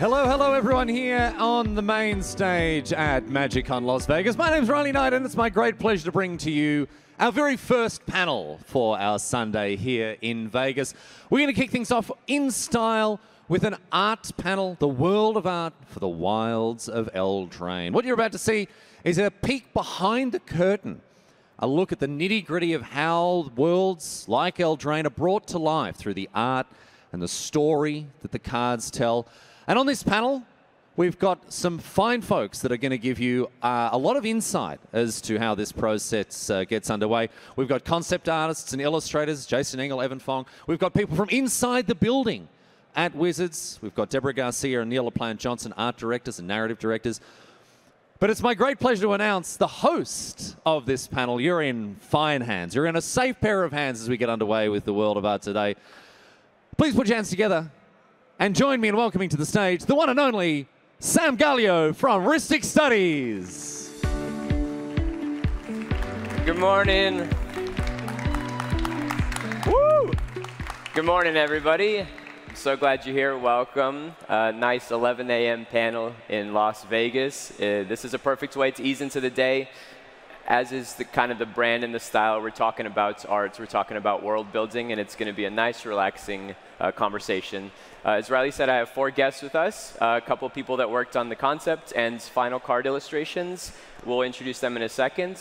Hello, hello, everyone here on the main stage at MagicCon Las Vegas. My name's Riley Knight, and it's my great pleasure to bring to you our very first panel for our Sunday here in Vegas. We're going to kick things off in style with an art panel, the world of art for the wilds of Eldraine. What you're about to see is a peek behind the curtain, a look at the nitty gritty of how worlds like Eldraine are brought to life through the art and the story that the cards tell. And on this panel, we've got some fine folks that are going to give you uh, a lot of insight as to how this process uh, gets underway. We've got concept artists and illustrators, Jason Engle, Evyn Fong. We've got people from inside the building at Wizards. We've got Deborah Garcia and Neale LaPlante Johnson, art directors and narrative directors. But it's my great pleasure to announce the host of this panel. You're in fine hands. You're in a safe pair of hands as we get underway with the world of art today. Please put your hands together and join me in welcoming to the stage the one and only Sam Gaglio from Rhystic Studies. Good morning. Woo! Good morning, everybody. I'm so glad you're here. Welcome. Uh, nice 11 a.m. panel in Las Vegas. Uh, this is a perfect way to ease into the day, as is the kind of the brand and the style. We're talking about arts. We're talking about world building, and it's going to be a nice, relaxing uh, conversation. Uh, as Riley said, I have four guests with us, uh, a couple of people that worked on the concept and final card illustrations. We'll introduce them in a second.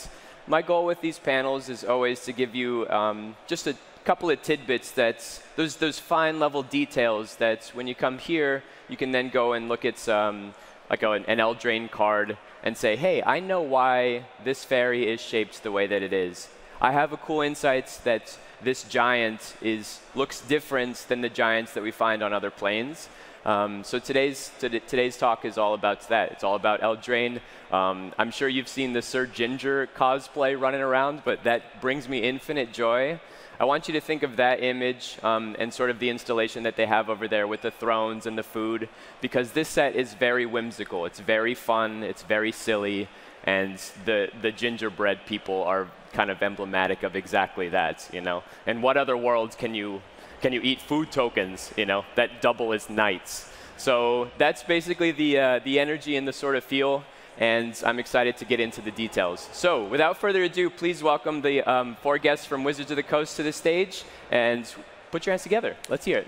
My goal with these panels is always to give you um, just a couple of tidbits that those those fine level details that when you come here, you can then go and look at some like a, an Eldraine card and say, hey, I know why this fairy is shaped the way that it is. I have a cool insight that this giant is looks different than the giants that we find on other planes. Um, so today's today's talk is all about that. It's all about Eldraine. Um, I'm sure you've seen the Sir Ginger cosplay running around, but that brings me infinite joy. I want you to think of that image um, and sort of the installation that they have over there with the thrones and the food, because this set is very whimsical. It's very fun. It's very silly, and the the gingerbread people are kind of emblematic of exactly that, you know. And what other worlds can you can you eat food tokens, you know, that double as knights? So that's basically the uh, the energy and the sort of feel. And I'm excited to get into the details. So, without further ado, please welcome the um, four guests from Wizards of the Coast to the stage and put your hands together. Let's hear it.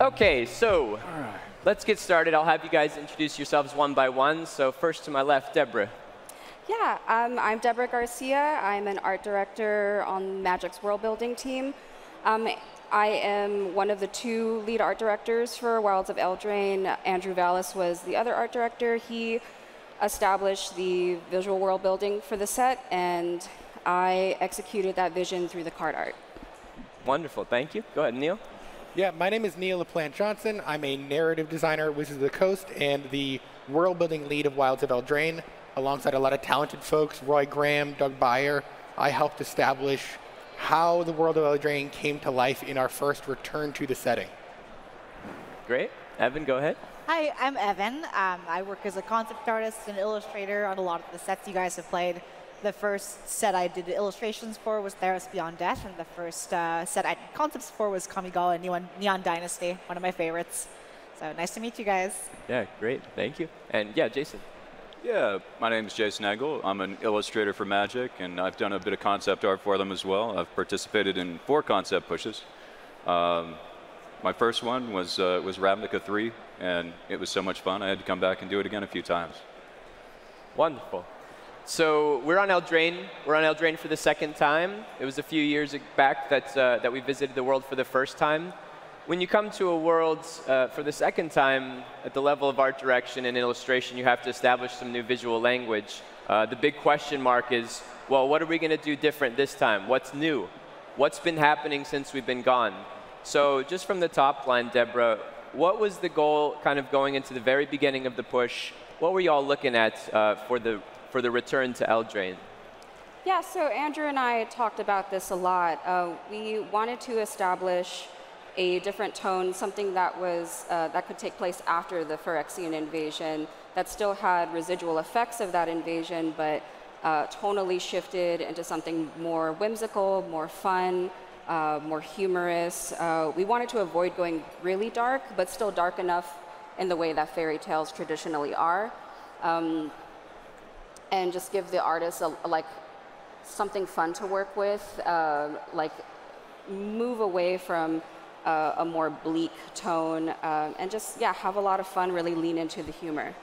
Okay, so let's get started. I'll have you guys introduce yourselves one by one. So first to my left, Deborah. Yeah, um, I'm Deborah Garcia. I'm an art director on Magic's world building team. Um, I am one of the two lead art directors for Wilds of Eldraine. Andrew Vallas was the other art director. He established the visual world building for the set, and I executed that vision through the card art. Wonderful, thank you. Go ahead, Neale. Yeah, my name is Neale LaPlante Johnson. I'm a narrative designer at Wizards of the Coast and the world building lead of Wilds of Eldraine. Alongside a lot of talented folks, Roy Graham, Doug Beyer, I helped establish how the world of Eldraine came to life in our first return to the setting. Great. Evyn, go ahead. Hi, I'm Evyn. Um, I work as a concept artist and illustrator on a lot of the sets you guys have played. The first set I did illustrations for was Theros Beyond Death, and the first uh, set I did concepts for was Kamigawa Neon, Neon Dynasty, one of my favorites. So nice to meet you guys. Yeah, great. Thank you. And yeah, Jason. Yeah, my name is Jason Engle. I'm an illustrator for Magic, and I've done a bit of concept art for them as well. I've participated in four concept pushes. Um, my first one was uh, was Ravnica 3, and it was so much fun. I had to come back and do it again a few times. Wonderful. So we're on Eldraine. We're on Eldraine for the second time. It was a few years back that, uh, that we visited the world for the first time. When you come to a world uh, for the second time, at the level of art direction and illustration, you have to establish some new visual language. Uh, the big question mark is, well, what are we going to do different this time? What's new? What's been happening since we've been gone? So just from the top line, Deborah, what was the goal kind of going into the very beginning of the push? What were you all looking at uh, for the for the return to Eldraine? Yeah, so Andrew and I talked about this a lot. Uh, we wanted to establish a different tone, something that was uh, that could take place after the Phyrexian invasion, that still had residual effects of that invasion, but uh, tonally shifted into something more whimsical, more fun, uh, more humorous. Uh, we wanted to avoid going really dark, but still dark enough in the way that fairy tales traditionally are, um, and just give the artists a, like something fun to work with, uh, like move away from uh, a more bleak tone, um, and just yeah, have a lot of fun. Really lean into the humor.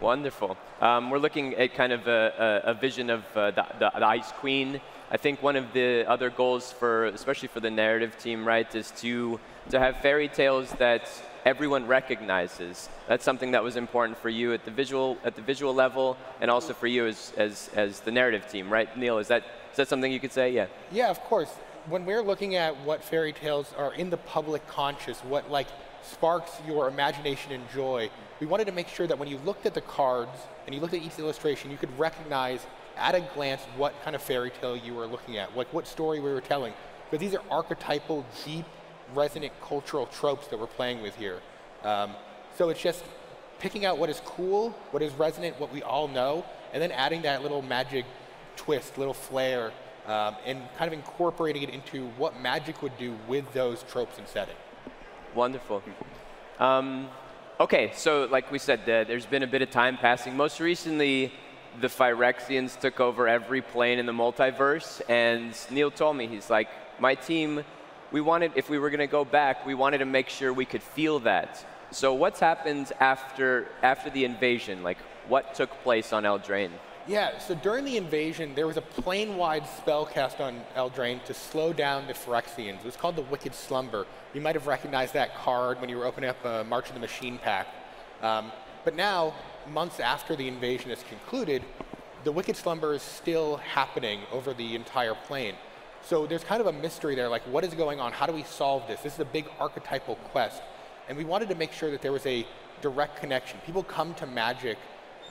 Wonderful. Um, we're looking at kind of a, a, a vision of uh, the, the, the, Ice Queen. I think one of the other goals for, especially for the narrative team, right, is to to have fairy tales that everyone recognizes. That's something that was important for you at the visual at the visual level, and also for you as as, as the narrative team, right, Neale? Is that is that something you could say? Yeah. Yeah, of course. When we're looking at what fairy tales are in the public conscious, what like sparks your imagination and joy, we wanted to make sure that when you looked at the cards and you looked at each illustration, you could recognize at a glance what kind of fairy tale you were looking at, like what story we were telling. Because these are archetypal, deep, resonant cultural tropes that we're playing with here. Um, so it's just picking out what is cool, what is resonant, what we all know, and then adding that little magic twist, little flair, um, and kind of incorporating it into what magic would do with those tropes and setting. Wonderful. Um, okay, so like we said, uh, there's been a bit of time passing. Most recently, the Phyrexians took over every plane in the multiverse, and Neale told me, he's like, my team, we wanted, if we were going to go back, we wanted to make sure we could feel that. So what's happened after, after the invasion? Like, what took place on Eldraine? Yeah, so during the invasion, there was a plane-wide spell cast on Eldraine to slow down the Phyrexians. It was called the Wicked Slumber. You might have recognized that card when you were opening up a March of the Machine pack. Um, but now, months after the invasion has concluded, the Wicked Slumber is still happening over the entire plane. So there's kind of a mystery there, like what is going on? How do we solve this? This is a big archetypal quest. And we wanted to make sure that there was a direct connection. People come to Magic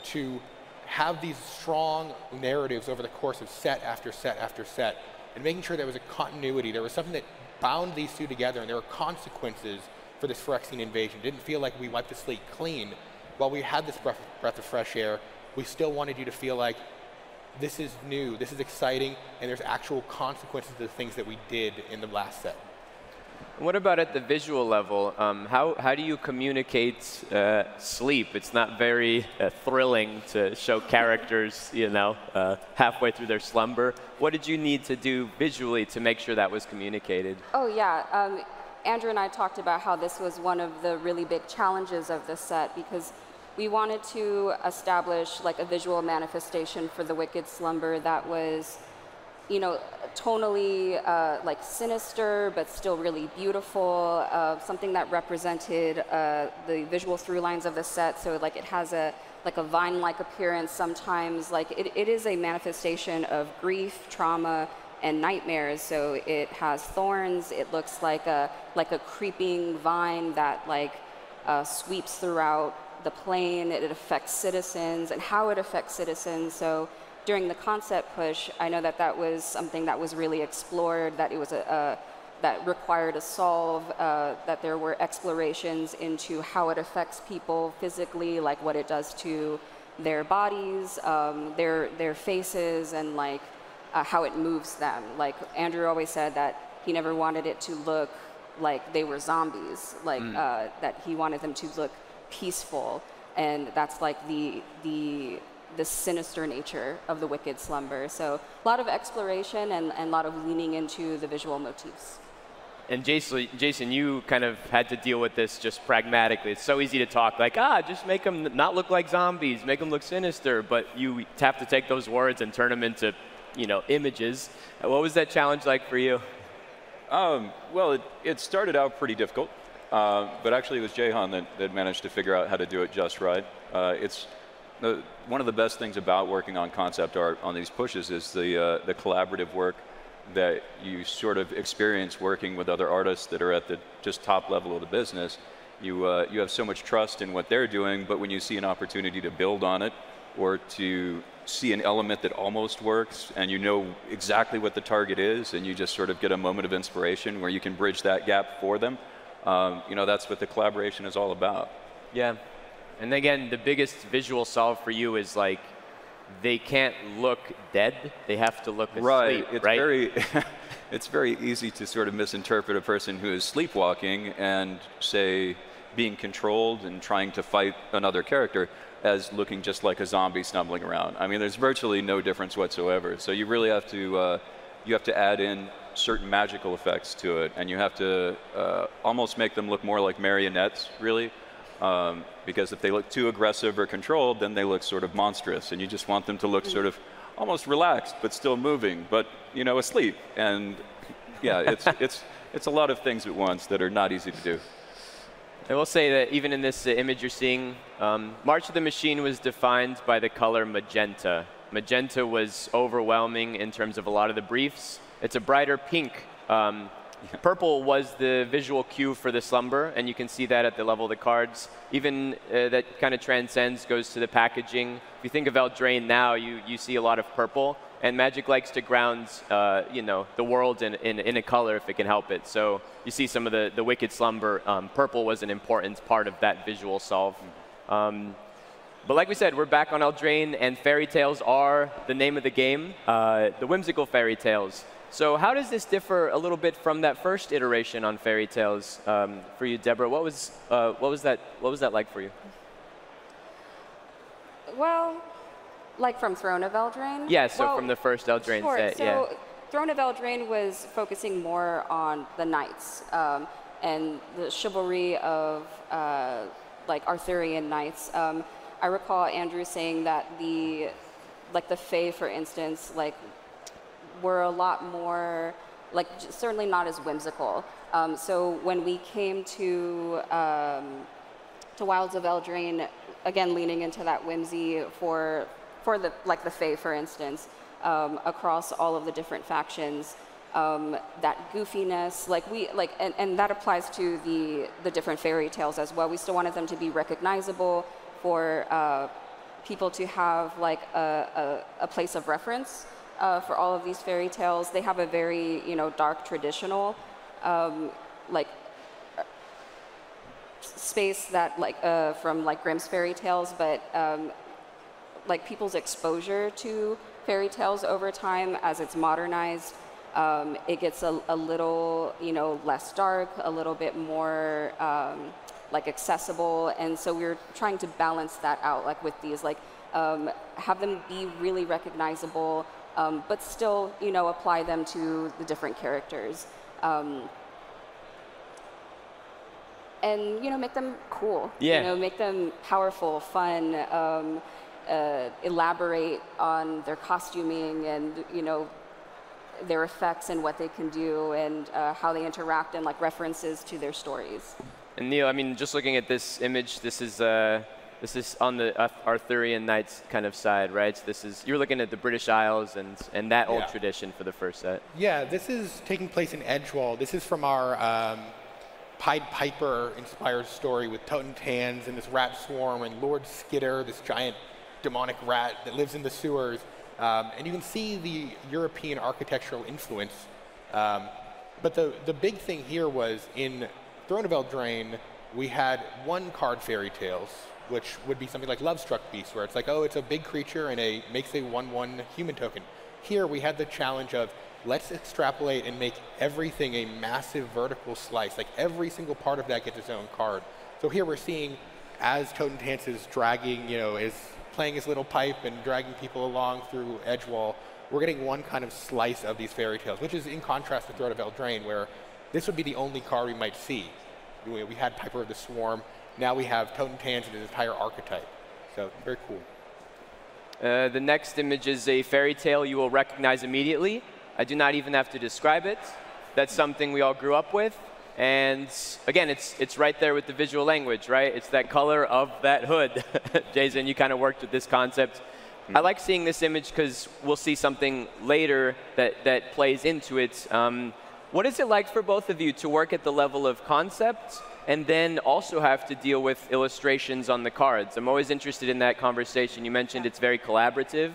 to have these strong narratives over the course of set after set after set, and making sure there was a continuity. There was something that bound these two together, and there were consequences for this Phyrexian invasion. It didn't feel like we wiped the slate clean. While we had this breath, breath of fresh air, we still wanted you to feel like this is new, this is exciting, and there's actual consequences to the things that we did in the last set. What about at the visual level? Um, how, how do you communicate uh, sleep? It's not very uh, thrilling to show characters, you know, uh, halfway through their slumber. What did you need to do visually to make sure that was communicated? Oh, yeah. Um, Andrew and I talked about how this was one of the really big challenges of the set because we wanted to establish like a visual manifestation for the Wicked Slumber that was you know, tonally uh, like sinister, but still really beautiful. Uh, something that represented uh, the visual through lines of the set. So like it has a like a vine-like appearance. Sometimes like it, it is a manifestation of grief, trauma, and nightmares. So it has thorns. It looks like a like a creeping vine that like uh, sweeps throughout the plane. It affects citizens and how it affects citizens. So during the concept push, I know that that was something that was really explored, that it was a, a that required a solve, uh, that there were explorations into how it affects people physically, like what it does to their bodies, um, their, their faces, and like uh, how it moves them. Like Andrew always said that he never wanted it to look like they were zombies, like mm. uh, that he wanted them to look peaceful. And that's like the, the the sinister nature of the wicked slumber. So a lot of exploration and, and a lot of leaning into the visual motifs. And Jason, Jason, you kind of had to deal with this just pragmatically. It's so easy to talk like, ah, just make them not look like zombies, make them look sinister. But you have to take those words and turn them into, you know, images. What was that challenge like for you? Um, well, it, it, started out pretty difficult, uh, but actually it was Jehan that, that managed to figure out how to do it just right. Uh, it's the, one of the best things about working on concept art on these pushes is the, uh, the collaborative work that you sort of experience working with other artists that are at the just top level of the business. You, uh, you have so much trust in what they're doing, but when you see an opportunity to build on it or to, see an element that almost works and you know exactly what the target is and you just sort of get a moment of inspiration where you can bridge that gap for them, um, you know, that's what the collaboration is all about. Yeah. And again, the biggest visual solve for you is like they can't look dead; they have to look asleep. Right. It's right? very, it's very easy to sort of misinterpret a person who is sleepwalking and say being controlled and trying to fight another character as looking just like a zombie stumbling around. I mean, there's virtually no difference whatsoever. So you really have to, uh, you have to add in certain magical effects to it, and you have to uh, almost make them look more like marionettes, really. Um, because if they look too aggressive or controlled, then they look sort of monstrous, and you just want them to look sort of almost relaxed, but still moving, but you know, asleep. And yeah, it's it's it's a lot of things at once that are not easy to do. I will say that even in this uh, image you're seeing, um, March of the Machine was defined by the color magenta. Magenta was overwhelming in terms of a lot of the briefs. It's a brighter pink. Um, Purple was the visual cue for the slumber, and you can see that at the level of the cards. Even uh, that kind of transcends, goes to the packaging. If you think of Eldraine now, you, you see a lot of purple, and Magic likes to ground, uh, you know, the world in, in, in, a color if it can help it. So you see some of the, the Wicked Slumber. Um, purple was an important part of that visual solve. Um, but like we said, we're back on Eldraine, and fairy tales are the name of the game. Uh, the whimsical fairy tales. So how does this differ a little bit from that first iteration on fairy tales um, for you, Deborah? What was uh, what was that what was that like for you? Well, like from Throne of Eldraine. Yeah, so well, from the first Eldraine sure. set. So yeah. Throne of Eldraine was focusing more on the knights um, and the chivalry of uh, like Arthurian knights. Um, I recall Andrew saying that the like the Fae, for instance, like were a lot more, like certainly not as whimsical. Um, so when we came to um, to Wilds of Eldraine, again leaning into that whimsy for for the like the Fae, for instance, um, across all of the different factions. Um, that goofiness, like we like, and, and that applies to the the different fairy tales as well. We still wanted them to be recognizable for uh, people to have like a, a, a place of reference uh, for all of these fairy tales. They have a very, you know, dark traditional, um, like space that like uh, from like Grimm's fairy tales, but um, like people's exposure to fairy tales over time as it's modernized, um, it gets a, a, little, you know, less dark, a little bit more um, like accessible, and so we're trying to balance that out, like with these, like um, have them be really recognizable um, but still, you know, apply them to the different characters. Um, and, you know, make them cool. Yeah. You know, make them powerful, fun, um, uh, elaborate on their costuming and, you know, their effects and what they can do and uh, how they interact and like references to their stories. And Neale, I mean, just looking at this image, this is uh, this is on the Arthurian Knights kind of side, right? So this is you're looking at the British Isles and and that old yeah. tradition for the first set. Yeah, this is taking place in Edgewall. This is from our um, Pied Piper inspired story with Totentanz and this rat swarm and Lord Skitter, this giant demonic rat that lives in the sewers. Um, and you can see the European architectural influence. Um, but the, the big thing here was in Throne of Eldraine, we had one card fairy tales, which would be something like Lovestruck Beast, where it's like, oh, it's a big creature and a makes a 1-1 human token. Here we had the challenge of let's extrapolate and make everything a massive vertical slice. Like every single part of that gets its own card. So here we're seeing as Totentanz is dragging, you know, is playing his little pipe and dragging people along through Edgewall, we're getting one kind of slice of these fairy tales, which is in contrast to Throne of Eldraine, where this would be the only card we might see. We had Piper of the Swarm, now we have Totentanz and his entire archetype. So very cool. Uh, the next image is a fairy tale you will recognize immediately. I do not even have to describe it. That's something we all grew up with. And again, it's, it's right there with the visual language, right? It's that color of that hood. Jason, you kind of worked with this concept. Mm. I like seeing this image because we'll see something later that, that plays into it. Um, what is it like for both of you to work at the level of concept and then also have to deal with illustrations on the cards. I'm always interested in that conversation. You mentioned it's very collaborative.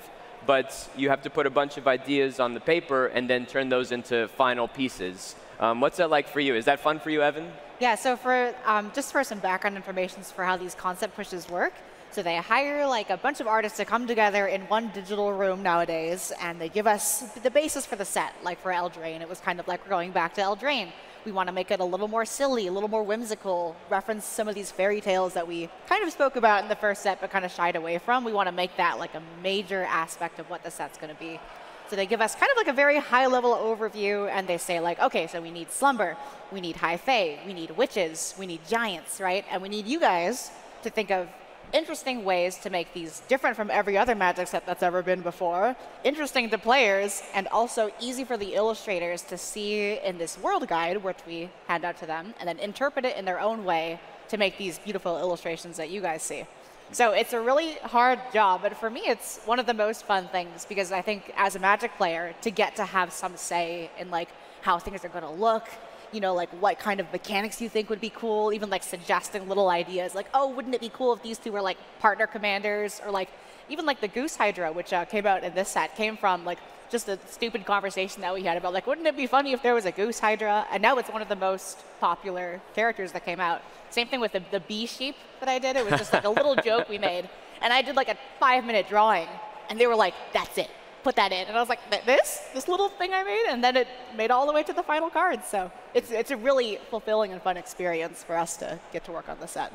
but you have to put a bunch of ideas on the paper and then turn those into final pieces. Um, what's that like for you? Is that fun for you, Evyn? Yeah, so for um, just for some background information for how these concept pushes work. So they hire like a bunch of artists to come together in one digital room nowadays, and they give us the basis for the set. Like for Eldraine, it was kind of like we're going back to Eldraine. We want to make it a little more silly, a little more whimsical, reference some of these fairy tales that we kind of spoke about in the first set but kind of shied away from. We want to make that like a major aspect of what the set's going to be. So they give us kind of like a very high level overview and they say like, okay, so we need slumber, we need high fae, we need witches, we need giants, right? And we need you guys to think of interesting ways to make these different from every other magic set that's ever been before, interesting to players, and also easy for the illustrators to see in this world guide, which we hand out to them, and then interpret it in their own way to make these beautiful illustrations that you guys see. So it's a really hard job, but for me, it's one of the most fun things because I think as a Magic player, to get to have some say in like how things are going to look, you know, like what kind of mechanics you think would be cool, even like suggesting little ideas, like, oh, wouldn't it be cool if these two were like partner commanders, or like even like the Goose Hydra, which uh, came out in this set, came from like just a stupid conversation that we had about like, wouldn't it be funny if there was a Goose Hydra? And now it's one of the most popular characters that came out. Same thing with the, the bee sheep that I did. It was just like a little joke we made. And I did like a five minute drawing, and they were like, that's it. Put that in. And I was like, this? This little thing I made? And then it made all the way to the final card. So it's, it's a really fulfilling and fun experience for us to get to work on the set.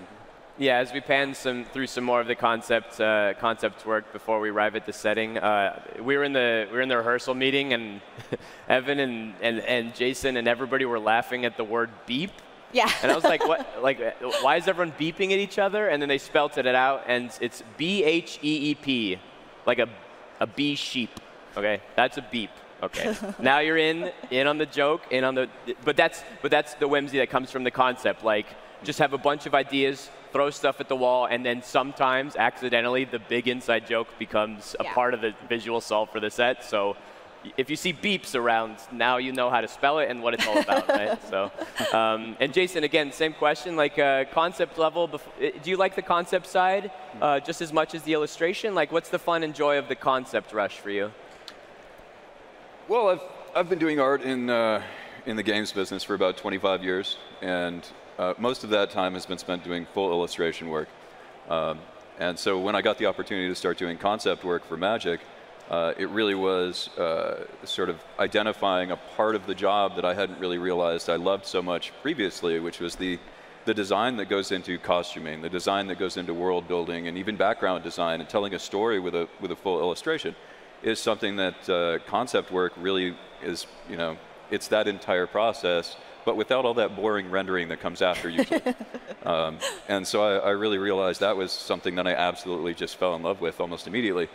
Yeah, as we pan some through some more of the concept uh, concept work before we arrive at the setting, uh, we were in the we were in the rehearsal meeting, and Evyn and, and, and Jason and everybody were laughing at the word beep. Yeah. And I was like, what? Like, why is everyone beeping at each other? And then they spelt it out, and it's B H E E P, like a a bee sheep. Okay, that's a beep. Okay. now you're in in on the joke, in on the. But that's but that's the whimsy that comes from the concept. Like, just have a bunch of ideas throw stuff at the wall, and then sometimes accidentally the big inside joke becomes a yeah. part of the visual solve for the set. So if you see beeps around, now you know how to spell it and what it's all about, right? So, um, and Jason, again, same question, like uh, concept level. Uh, do you like the concept side uh, just as much as the illustration? Like, what's the fun and joy of the concept rush for you? Well, I've I've been doing art in uh, in the games business for about 25 years, and uh, most of that time has been spent doing full illustration work. Um, and so when I got the opportunity to start doing concept work for Magic, uh, it really was uh, sort of identifying a part of the job that I hadn't really realized I loved so much previously, which was the, the design that goes into costuming, the design that goes into world building, and even background design, and telling a story with a, with a full illustration is something that uh, concept work really is, you know, it's that entire process but without all that boring rendering that comes after usually. um, and so I, I, really realized that was something that I absolutely just fell in love with almost immediately.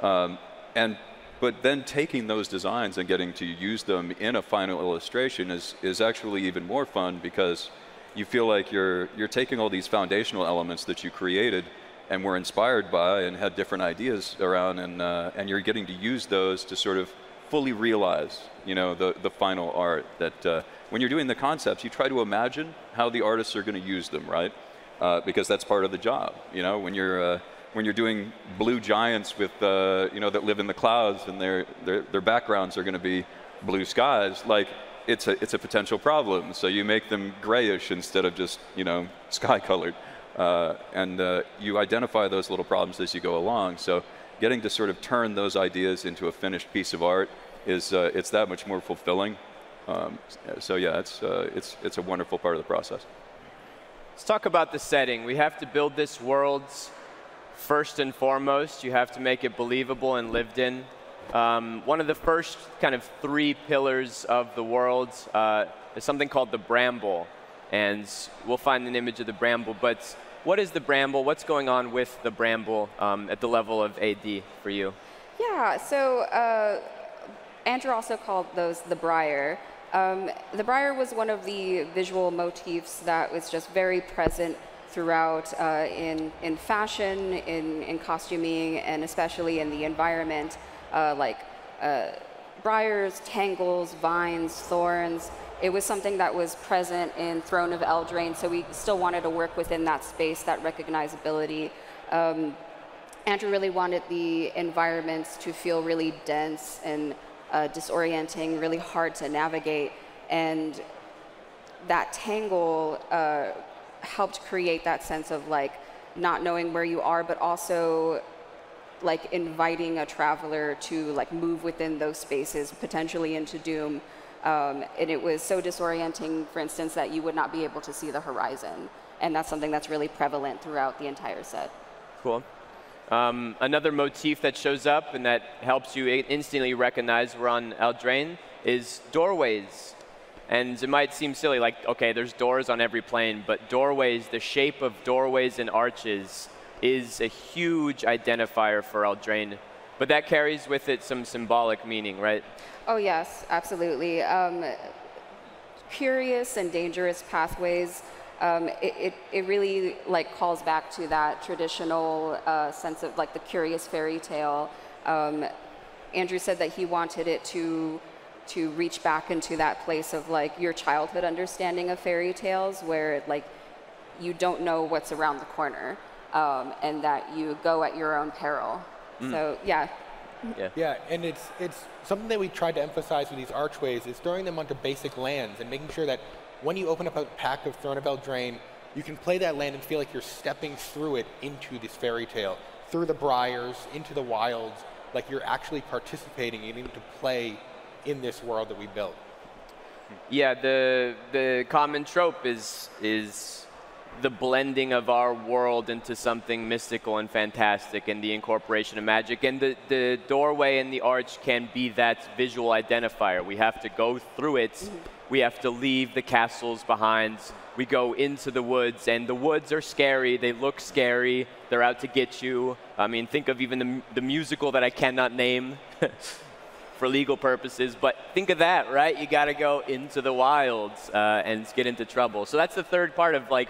Um, and but then taking those designs and getting to use them in a final illustration is, is actually even more fun because you feel like you're, you're taking all these foundational elements that you created and were inspired by and had different ideas around and, uh, and you're getting to use those to sort of fully realize you know, the, the final art that uh, when you're doing the concepts, you try to imagine how the artists are going to use them, right? Uh, because that's part of the job. You know, when you're uh, when you're doing blue giants with uh, you know that live in the clouds and their their, their backgrounds are going to be blue skies, like it's a it's a potential problem. So you make them grayish instead of just you know sky colored, uh, and uh, you identify those little problems as you go along. So getting to sort of turn those ideas into a finished piece of art is uh, it's that much more fulfilling. Um, so yeah, it's, uh, it's, it's a wonderful part of the process. Let's talk about the setting. We have to build this world first and foremost. You have to make it believable and lived in. Um, one of the first kind of three pillars of the world uh, is something called the bramble. And we'll find an image of the bramble. But what is the bramble? What's going on with the bramble um, at the level of AD for you? Yeah, so uh, Andrew also called those the briar. Um, the briar was one of the visual motifs that was just very present throughout uh, in, in fashion, in, in costuming, and especially in the environment, uh, like uh, briars, tangles, vines, thorns. It was something that was present in Throne of Eldraine, so we still wanted to work within that space, that recognizability. Um, Andrew really wanted the environments to feel really dense and uh, disorienting, really hard to navigate. And that tangle uh, helped create that sense of like not knowing where you are, but also like inviting a traveler to like move within those spaces, potentially into doom. Um, and it was so disorienting, for instance, that you would not be able to see the horizon. And that's something that's really prevalent throughout the entire set. Cool. Um, another motif that shows up and that helps you instantly recognize we're on Eldraine is doorways. And it might seem silly, like, okay, there's doors on every plane, but doorways, the shape of doorways and arches is a huge identifier for Eldraine. But that carries with it some symbolic meaning, right? Oh, yes, absolutely. Um, curious and dangerous pathways um, it, it, it, really like calls back to that traditional uh, sense of like the curious fairy tale. Um, Andrew said that he wanted it to to reach back into that place of like your childhood understanding of fairy tales, where like you don't know what's around the corner, um, and that you go at your own peril. Mm. So yeah. Yeah. yeah, and it's it's something that we tried to emphasize with these archways is throwing them onto basic lands and making sure that when you open up a pack of Throne of Eldraine, you can play that land and feel like you're stepping through it into this fairy tale, through the briars, into the wilds, like you're actually participating and able to play in this world that we built. Yeah, the the common trope is is the blending of our world into something mystical and fantastic and the incorporation of magic. And the, the doorway and the arch can be that visual identifier. We have to go through it. We have to leave the castles behind. We go into the woods, and the woods are scary. They look scary. They're out to get you. I mean, think of even the, the musical that I cannot name. for legal purposes, but think of that, right? You got to go into the wilds uh, and get into trouble. So that's the third part of like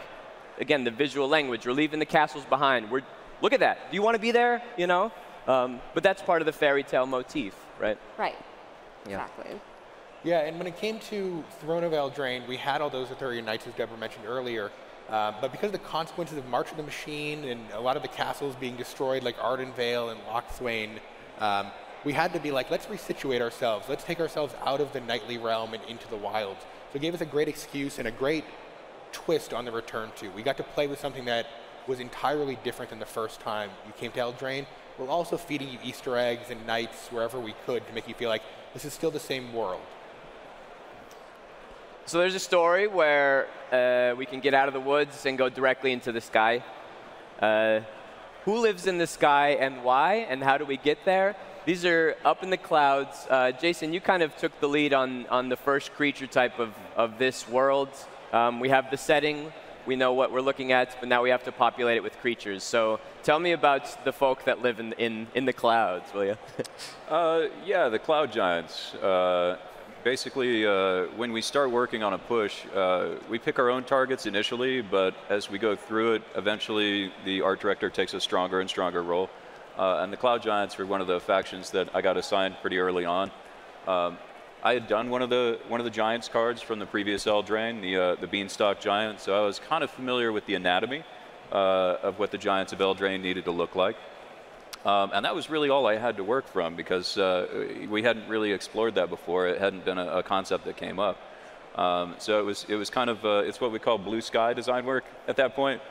again, the visual language. We're leaving the castles behind. We're, look at that. Do you want to be there? You know? Um, but that's part of the fairy tale motif, right? Right. Yeah. Exactly. Yeah, and when it came to Throne of Eldraine, we had all those Arthurian knights, as Deborah mentioned earlier. Uh, but because of the consequences of March of the Machine and a lot of the castles being destroyed, like Ardenvale and Locthwain, um, we had to be like, let's resituate ourselves. Let's take ourselves out of the knightly realm and into the wilds. So it gave us a great excuse and a great twist on the return to. We got to play with something that was entirely different than the first time you came to Eldraine, while also feeding you Easter eggs and knights wherever we could to make you feel like this is still the same world. So there's a story where uh, we can get out of the woods and go directly into the sky. Uh, who lives in the sky and why, and how do we get there? These are up in the clouds. Uh, Jason, you kind of took the lead on, on the first creature type of, of this world. Um, we have the setting, we know what we're looking at, but now we have to populate it with creatures. So tell me about the folk that live in, in, in the clouds, will you? uh, yeah, the cloud giants. Uh, basically, uh, when we start working on a push, uh, we pick our own targets initially, but as we go through it, eventually the art director takes a stronger and stronger role. Uh, and the cloud giants were one of the factions that I got assigned pretty early on. Um, I had done one of the one of the Giants cards from the previous Eldraine, the uh, the Beanstalk Giant, so I was kind of familiar with the anatomy uh, of what the Giants of Eldraine needed to look like. Um, and that was really all I had to work from because uh, we hadn't really explored that before. It hadn't been a, a concept that came up. Um, so it was it was kind of uh, it's what we call blue sky design work at that point.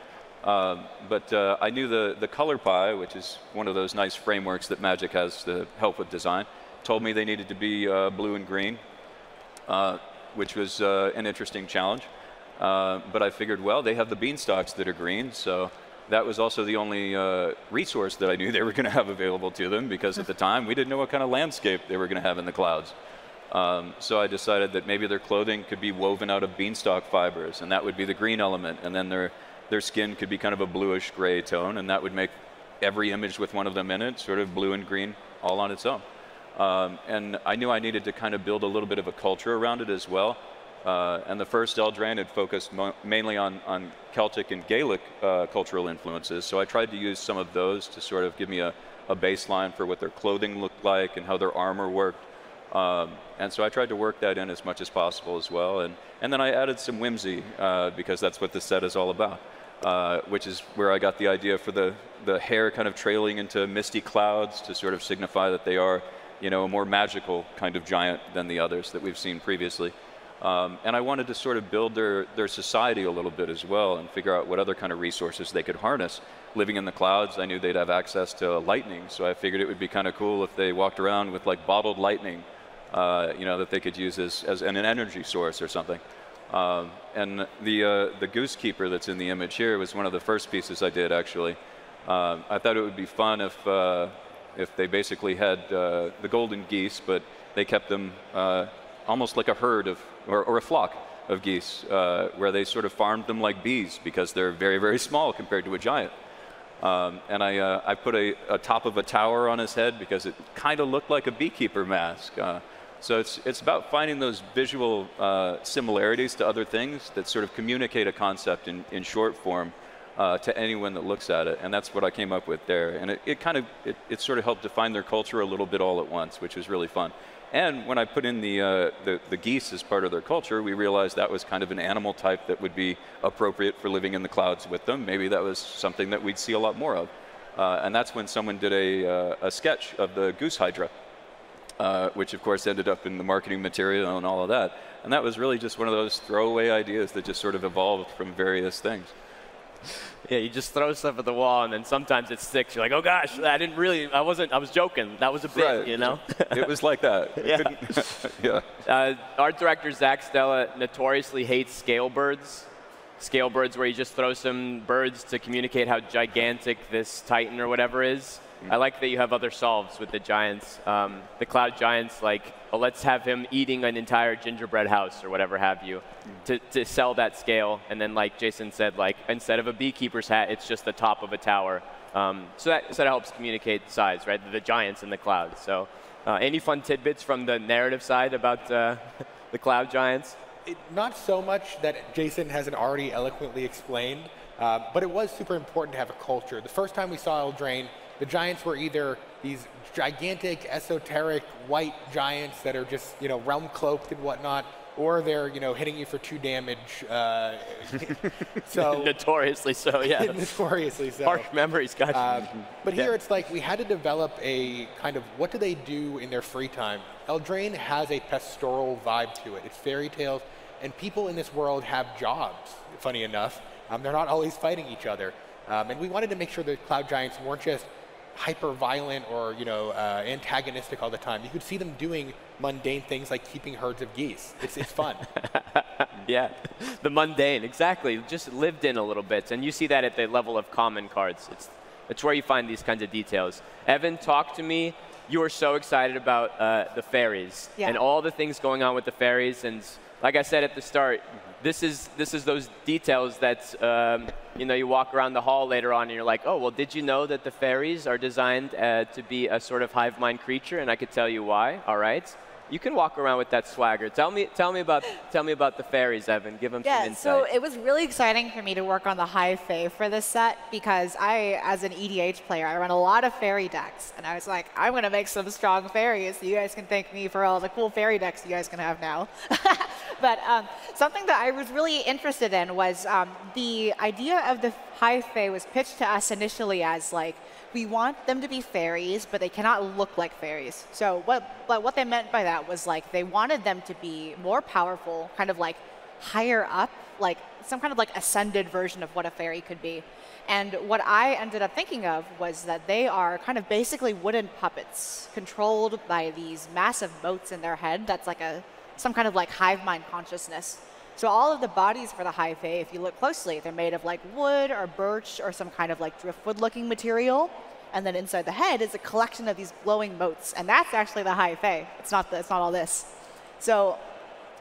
Um, but uh, I knew the the color pie, which is one of those nice frameworks that Magic has to help with design told me they needed to be uh, blue and green, uh, which was uh, an interesting challenge. Uh, but I figured, well, they have the beanstalks that are green, so that was also the only uh, resource that I knew they were going to have available to them because at the time we didn't know what kind of landscape they were going to have in the clouds. Um, so I decided that maybe their clothing could be woven out of beanstalk fibers, and that would be the green element, and then their their skin could be kind of a bluish gray tone, and that would make every image with one of them in it sort of blue and green all on its own. Um, and I knew I needed to kind of build a little bit of a culture around it as well. Uh, and the first Eldraine had focused mainly on, on Celtic and Gaelic uh, cultural influences. So I tried to use some of those to sort of give me a, a baseline for what their clothing looked like and how their armor worked. Um, and so I tried to work that in as much as possible as well. And, and then I added some whimsy uh, because that's what the set is all about. Uh, which is where I got the idea for the, the hair kind of trailing into misty clouds to sort of signify that they are, you know, a more magical kind of giant than the others that we've seen previously. Um, and I wanted to sort of build their, their society a little bit as well and figure out what other kind of resources they could harness. Living in the clouds, I knew they'd have access to lightning, so I figured it would be kind of cool if they walked around with like bottled lightning, uh, you know, that they could use as, as an energy source or something. Um, and the, uh, the goose keeper that's in the image here was one of the first pieces I did actually. Um, I thought it would be fun if, uh, if they basically had uh, the golden geese, but they kept them uh, almost like a herd of, or, or a flock of geese, uh, where they sort of farmed them like bees because they're very, very small compared to a giant. Um, and I, uh, I put a, a, top of a tower on his head because it kind of looked like a beekeeper mask. So it's, it's about finding those visual uh, similarities to other things that sort of communicate a concept in, in short form uh, to anyone that looks at it. And that's what I came up with there. And it, it kind of, it, it sort of helped define their culture a little bit all at once, which was really fun. And when I put in the, uh, the, the, geese as part of their culture, we realized that was kind of an animal type that would be appropriate for living in the clouds with them. Maybe that was something that we'd see a lot more of. Uh, and that's when someone did a, uh, a sketch of the goose hydra, uh, which of course ended up in the marketing material and all of that. And that was really just one of those throwaway ideas that just sort of evolved from various things yeah, you just throw stuff at the wall, and then sometimes it sticks. You're like, oh gosh, I didn't really, I wasn't, I was joking. That was a bit, right. you know. it was like that. yeah. yeah. Uh, art director Zack Stella notoriously hates scale birds. Scale birds, where you just throw some birds to communicate how gigantic this Titan or whatever is. I like that you have other solves with the giants. Um, the cloud giants, like, well, let's have him eating an entire gingerbread house or whatever have you to, to sell that scale. And then, like Jason said, like, instead of a beekeeper's hat, it's just the top of a tower. Um, so, that, so that helps communicate size, right? The giants in the cloud. So uh, any fun tidbits from the narrative side about uh, the cloud giants? It, not so much that Jason hasn't already eloquently explained, uh, but it was super important to have a culture. The first time we saw Eldraine, the giants were either these gigantic, esoteric white giants that are just, you know, realm cloaked and whatnot, or they're, you know, hitting you for two damage. Uh, so notoriously so, yeah. notoriously so. Harsh memories, gotcha. Uh, but here yeah. it's like we had to develop a kind of what do they do in their free time. Eldraine has a pastoral vibe to it. It's fairy tales, and people in this world have jobs. Funny enough, um, they're not always fighting each other, um, and we wanted to make sure the cloud giants weren't just hyper violent or you know uh, antagonistic all the time. You could see them doing mundane things like keeping herds of geese. It's, it's fun. yeah, the mundane, exactly. Just lived in a little bit, and you see that at the level of common cards. It's it's where you find these kinds of details. Evyn, talk to me. You were so excited about uh, the fairies yeah. and all the things going on with the fairies, and like I said at the start, this is this is those details that um, you know you walk around the hall later on and you're like, oh well, did you know that the fairies are designed uh, to be a sort of hive mind creature? And I could tell you why. All right you can walk around with that swagger. Tell me, tell me about, tell me about the fairies, Evyn. Give them yeah, some insight. so it was really exciting for me to work on the high fae for this set because I, as an EDH player, I run a lot of fairy decks, and I was like, I'm gonna make some strong fairies. So you guys can thank me for all the cool fairy decks you guys can have now. but um, something that I was really interested in was um, the idea of the high fae was pitched to us initially as like we want them to be fairies, but they cannot look like fairies. So what, but what they meant by that was like they wanted them to be more powerful, kind of like higher up, like some kind of like ascended version of what a fairy could be. And what I ended up thinking of was that they are kind of basically wooden puppets controlled by these massive motes in their head. That's like a some kind of like hive mind consciousness. So all of the bodies for the high fae, if you look closely, they're made of like wood or birch or some kind of like driftwood-looking material. And then inside the head is a collection of these glowing motes, and that's actually the high fae. It's not the, it's not all this. So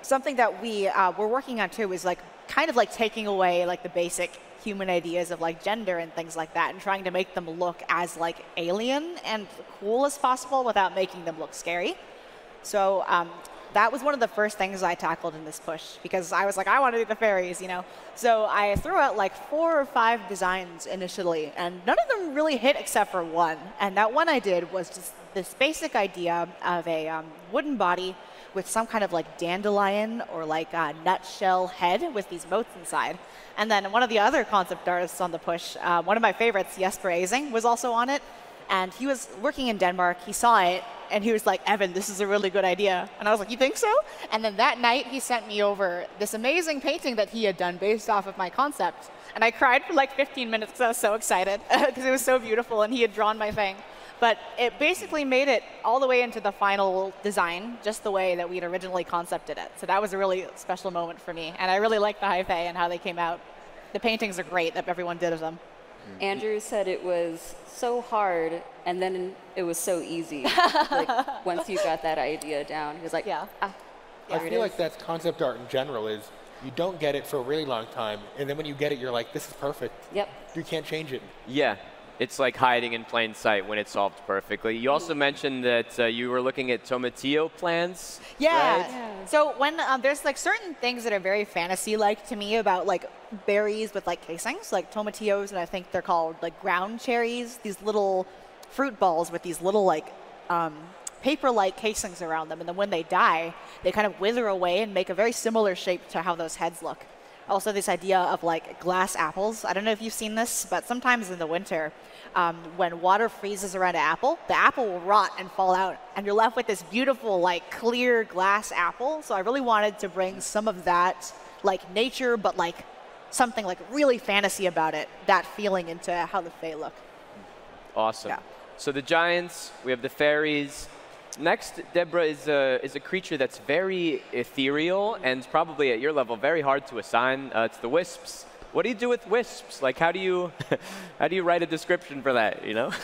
something that we uh, we're working on too is like kind of like taking away like the basic human ideas of like gender and things like that, and trying to make them look as like alien and cool as possible without making them look scary. So um, that was one of the first things I tackled in this push because I was like, I want to do the fairies, you know. So I threw out like four or five designs initially, and none of them really hit except for one. And that one I did was just this basic idea of a um, wooden body with some kind of like dandelion or like a nutshell head with these motes inside. And then one of the other concept artists on the push, uh, one of my favorites, Jesper Ejsing, was also on it. And he was working in Denmark. He saw it, and he was like, Evyn, this is a really good idea. And I was like, you think so? And then that night, he sent me over this amazing painting that he had done based off of my concept. And I cried for like 15 minutes because I was so excited because it was so beautiful, and he had drawn my thing. But it basically made it all the way into the final design, just the way that we'd originally concepted it. So that was a really special moment for me. And I really like the high and how they came out. The paintings are great that everyone did of them. Andrew said it was so hard, and then it was so easy. like once you got that idea down, he was like, Yeah. ah, I feel like that's concept art in general is you don't get it for a really long time, and then when you get it, you're like, this is perfect. Yep. You can't change it. Yeah, it's like hiding in plain sight when it's solved perfectly. You also mentioned that uh, you were looking at tomatillo plans. Yeah. right? Yeah. So when um, there's like certain things that are very fantasy-like to me about like berries with like casings, like tomatillos, and I think they're called like ground cherries. These little fruit balls with these little like um, paper-like casings around them, and then when they die, they kind of wither away and make a very similar shape to how those heads look. Also, this idea of like glass apples. I don't know if you've seen this, but sometimes in the winter, um, when water freezes around an apple, the apple will rot and fall out, and you're left with this beautiful, like clear glass apple. So I really wanted to bring some of that, like nature, but like something like really fantasy about it, that feeling into how the Fae look. Awesome. Yeah. So the giants, we have the fairies. Next, Deborah is a, is a creature that's very ethereal and probably at your level very hard to assign. Uh, it's the wisps. What do you do with wisps? Like, how do you, how do you write a description for that? You know?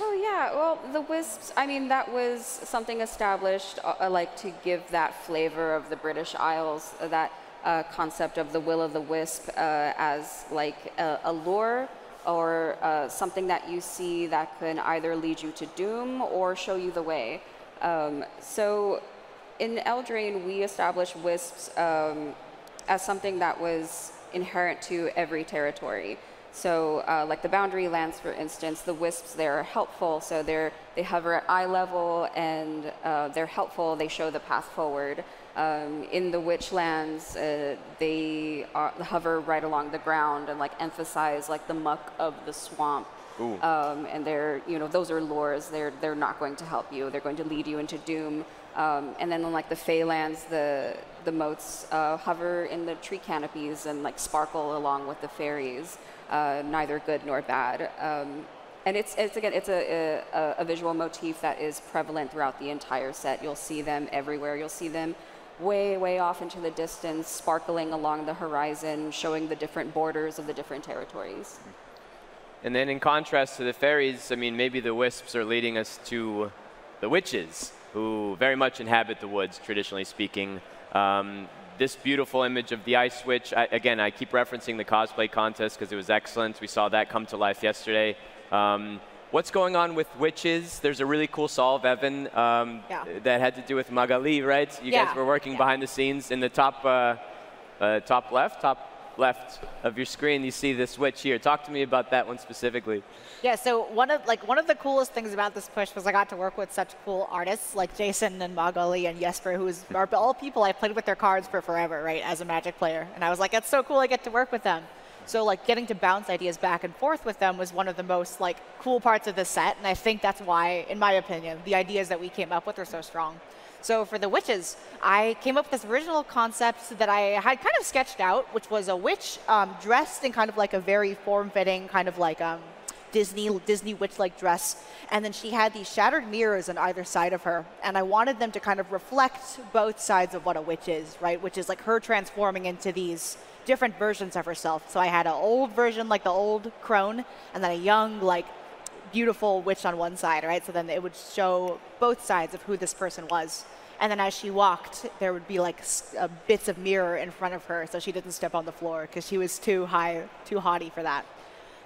Oh yeah, well the wisps. I mean that was something established, uh, uh, like to give that flavor of the British Isles, uh, that uh, concept of the will o' the wisp uh, as like a, lure or something that you see that can either lead you to doom or show you the way. Um, so in Eldraine, we established wisps um, as something that was inherent to every territory. So, uh, like the boundary lands, for instance, the wisps they're helpful. So they're they hover at eye level and uh, they're helpful. They show the path forward. Um, in the witchlands, uh, they are, hover right along the ground and like emphasize like the muck of the swamp. Um, and they're you know those are lures. They're they're not going to help you. They're going to lead you into doom. Um, and then like the Feylands, the the motes uh, hover in the tree canopies and like sparkle along with the fairies, uh, neither good nor bad. Um, and it's, it's again, it's a, a, a visual motif that is prevalent throughout the entire set. You'll see them everywhere. You'll see them way, way off into the distance, sparkling along the horizon, showing the different borders of the different territories. And then in contrast to the fairies, I mean, maybe the wisps are leading us to the witches, who very much inhabit the woods, traditionally speaking. Um, this beautiful image of the ice witch, I, again, I keep referencing the cosplay contest because it was excellent. We saw that come to life yesterday. Um, what's going on with witches? There's a really cool solve, Evyn, um, Yeah. that had to do with Magali, right? You Yeah. guys were working Yeah. behind the scenes in the top, uh, uh, top left, top left of your screen. You see this switch here. Talk to me about that one specifically. Yeah, so one of like one of the coolest things about this push was I got to work with such cool artists like Jason and Magali and Jesper, who's are all people I played with their cards for forever, right, as a Magic player. And I was like, it's so cool I get to work with them. So like getting to bounce ideas back and forth with them was one of the most like cool parts of the set, and I think that's why, in my opinion, the ideas that we came up with are so strong. So for the witches, I came up with this original concept that I had kind of sketched out, which was a witch um, dressed in kind of like a very form-fitting, kind of like um, Disney Disney witch-like dress, and then she had these shattered mirrors on either side of her, and I wanted them to kind of reflect both sides of what a witch is, right? Which is like her transforming into these different versions of herself. So I had an old version, like the old crone, and then a young, like beautiful witch on one side, right? So then it would show both sides of who this person was. And then as she walked, there would be like uh, bits of mirror in front of her so she didn't step on the floor because she was too high, too haughty for that.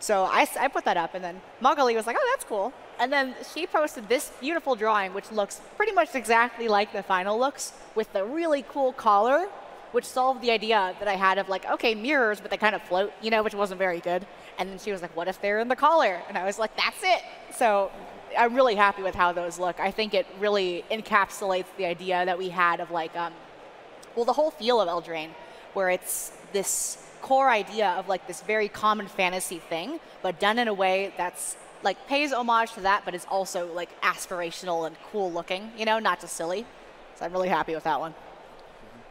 So I put that up, and then Magali was like, oh, that's cool. And then she posted this beautiful drawing, which looks pretty much exactly like the final looks, with the really cool collar, which solved the idea that I had of like, okay, mirrors, but they kind of float, you know, which wasn't very good. And then she was like, what if they're in the collar? And I was like, that's it. So I'm really happy with how those look. I think it really encapsulates the idea that we had of like, um, well, the whole feel of Eldraine, where it's this core idea of like this very common fantasy thing, but done in a way that's like pays homage to that, but is also like aspirational and cool looking, you know, not just silly. So I'm really happy with that one.